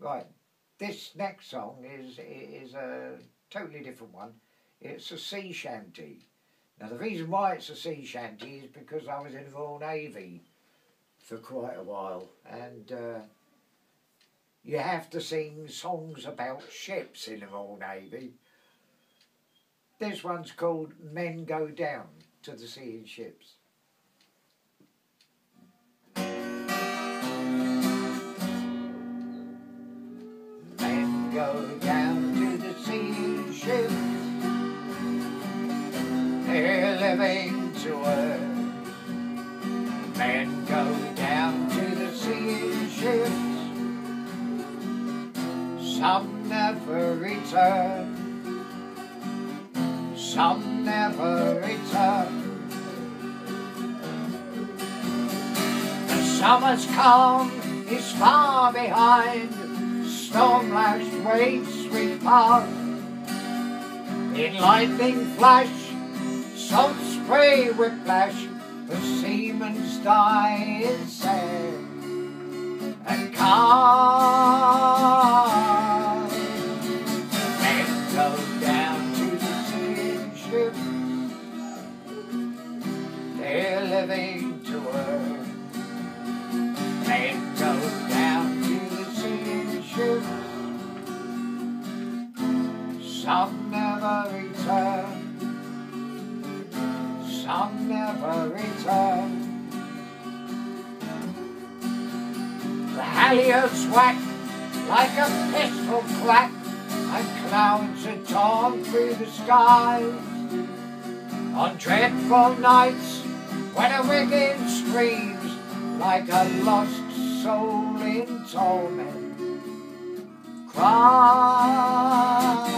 Right, this next song is is a totally different one. It's a sea shanty. Now the reason why it's a sea shanty is because I was in the Royal Navy for quite a while and uh, you have to sing songs about ships in the Royal Navy. This one's called Men Go Down to the Sea in Ships. Living to earn. Men go down to the sea in ships. Some never return. Some never return. The summer's calm is far behind storm-lashed waves we pass. In lightning flash, salt spray whiplash, the seaman's die is sad and calm. Men go down to the sea ship, they're living to earn. Men go down to the sea ship, some Some never return. The halyards whack like a pistol clack, and clouds are torn through the skies. On dreadful nights, when a wicked screams like a lost soul in torment, cry.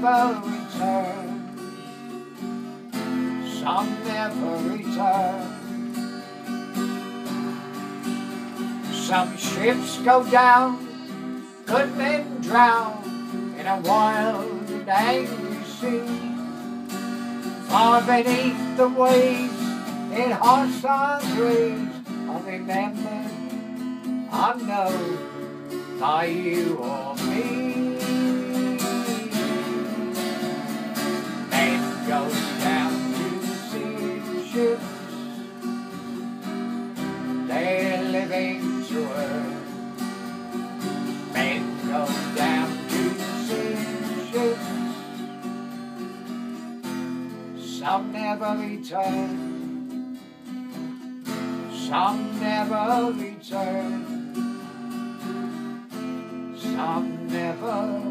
Never return. Some never return. Some ships go down, good men drown in a wild and angry sea. Far beneath the waves, in hostile breeze, are remembered, unknown by you or me. Some never return. Some never return. Some never